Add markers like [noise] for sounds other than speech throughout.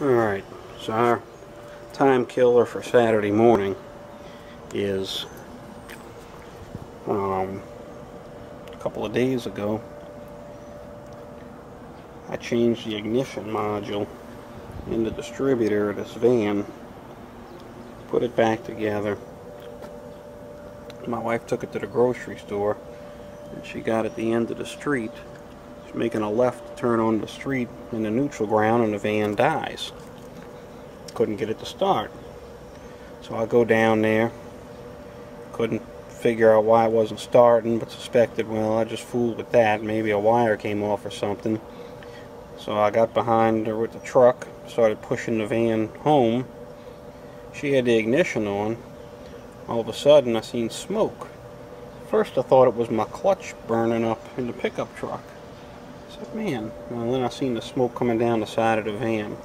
Alright, so our time killer for Saturday morning is um, a couple of days ago I changed the ignition module in the distributor of this van put it back together. My wife took it to the grocery store and she got at the end of the street making a left turn on the street in the neutral ground and the van dies. Couldn't get it to start. So I go down there. Couldn't figure out why it wasn't starting, but suspected, well, I just fooled with that. Maybe a wire came off or something. So I got behind her with the truck, started pushing the van home. She had the ignition on. All of a sudden, I seen smoke. First, I thought it was my clutch burning up in the pickup truck said, man, well, then I seen the smoke coming down the side of the van.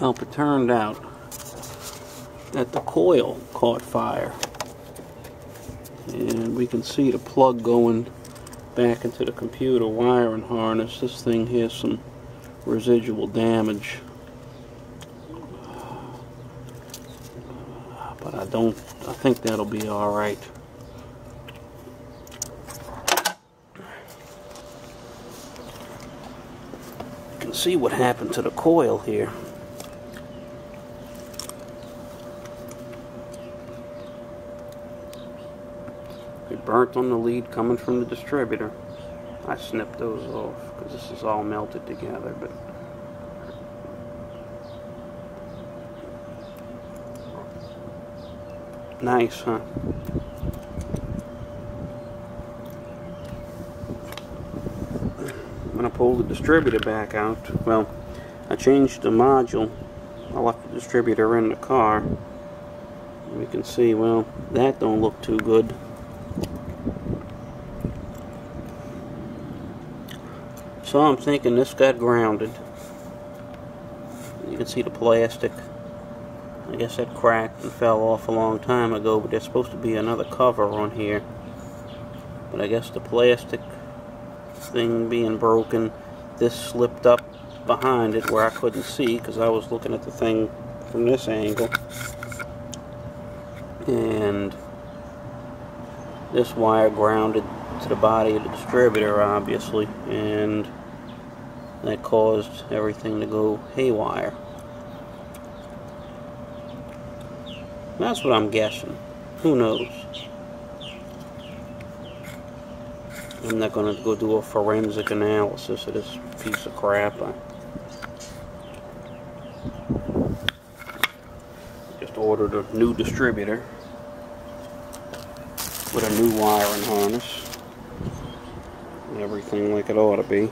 Well, it turned out that the coil caught fire. And we can see the plug going back into the computer wiring harness. This thing has some residual damage. But I don't, I think that'll be alright. See what happened to the coil here. It burnt on the lead coming from the distributor. I snipped those off because this is all melted together. But Nice, huh? When I pulled the distributor back out, well, I changed the module. I left the distributor in the car. We can see, well, that don't look too good. So I'm thinking this got grounded. You can see the plastic. I guess that cracked and fell off a long time ago, but there's supposed to be another cover on here. But I guess the plastic thing being broken, this slipped up behind it where I couldn't see because I was looking at the thing from this angle. And this wire grounded to the body of the distributor, obviously, and that caused everything to go haywire. That's what I'm guessing. Who knows? I'm not going to go do a forensic analysis of this piece of crap. I just ordered a new distributor with a new wiring harness. Everything like it ought to be.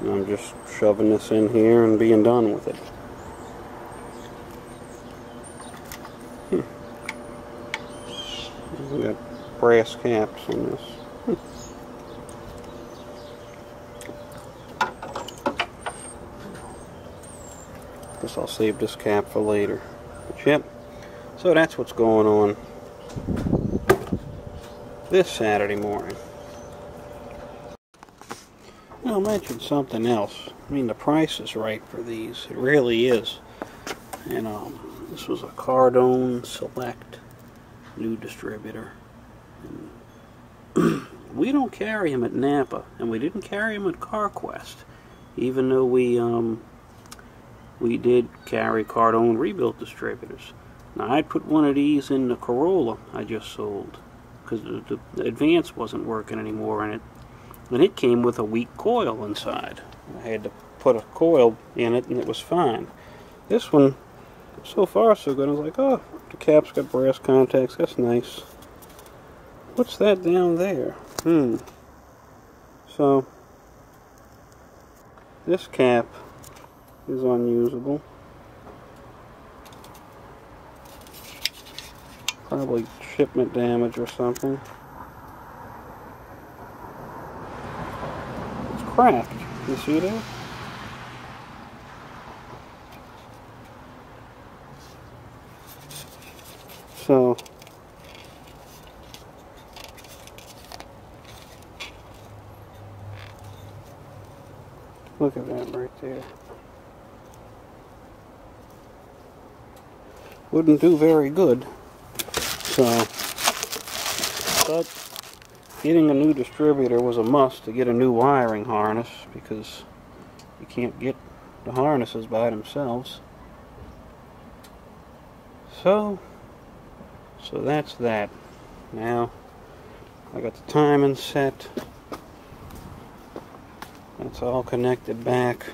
And I'm just shoving this in here and being done with it. Hmm. We got brass caps on this. Hmm. Guess I'll save this cap for later. But yep, so that's what's going on this Saturday morning. I'll mention something else. I mean, the price is right for these. It really is. And um, this was a Cardone Select new distributor. [clears throat] we don't carry them at Napa, and we didn't carry them at CarQuest, even though we um, we did carry Cardone rebuilt distributors. Now I'd put one of these in the Corolla I just sold because the, the, Advance wasn't working anymore in it. And it came with a weak coil inside. I had to put a coil in it and it was fine. This one, so far so good. I was like, oh, the cap's got brass contacts. That's nice. What's that down there? Hmm. So, this cap is unusable. Probably shipment damage or something. It's cracked. You see that? So Look at that right there. Wouldn't do very good. So, but getting a new distributor was a must to get a new wiring harness because you can't get the harnesses by themselves. So, so that's that. Now, I got the timing set. That's all connected back.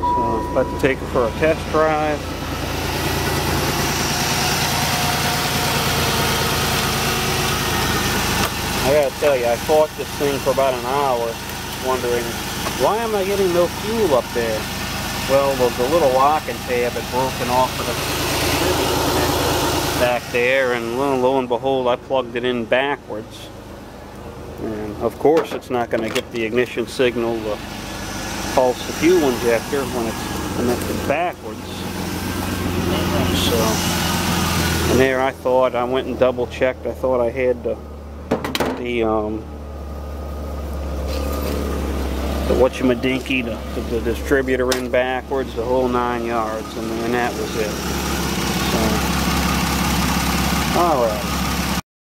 So, about to take it for a test drive. I gotta tell you, I fought this thing for about an hour, wondering why am I getting no fuel up there? Well, the, the little locking tab had broken off of the back there, and lo, lo and behold, I plugged it in backwards. And of course, it's not going to get the ignition signal to pulse the fuel injector when it's connected backwards. So, and there I thought, I went and double checked, I thought I had the, the um, the whatchamadinky, the, the, the distributor in backwards, the whole nine yards, and, and that was it. So, all right.